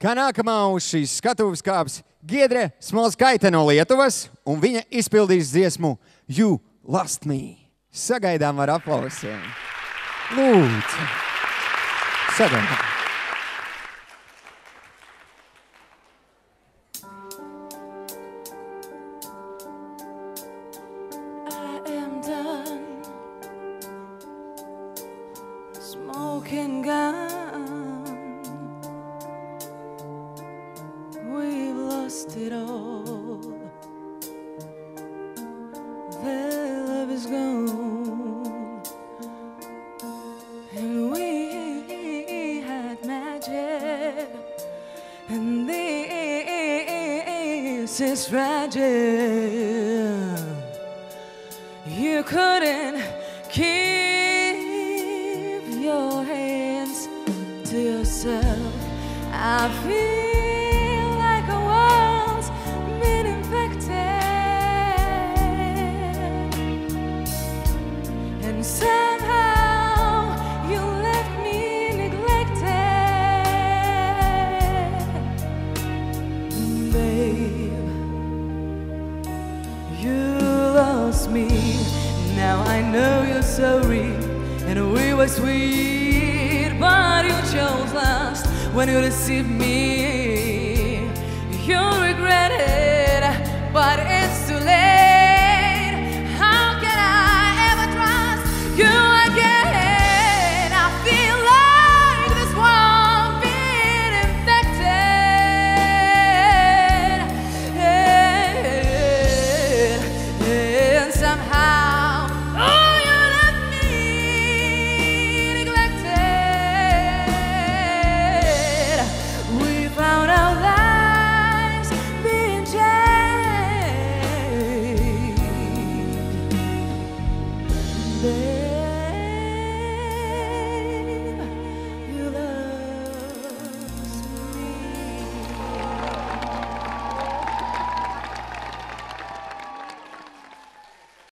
Kā nākamā uz šīs skatuves kāps Giedre Smolskaita no Lietuvas, un viņa izpildīs dziesmu You Lost Me. Sagaidām ar aplausiem. Lūdzu! Sagaidām! Smoking gun. Lost it all. Their love is gone, and we had magic, and this is tragic. You couldn't keep your hands to yourself. I feel lost me. Now I know you're sorry, and we were sweet, but you chose last when you deceived me. You regret it,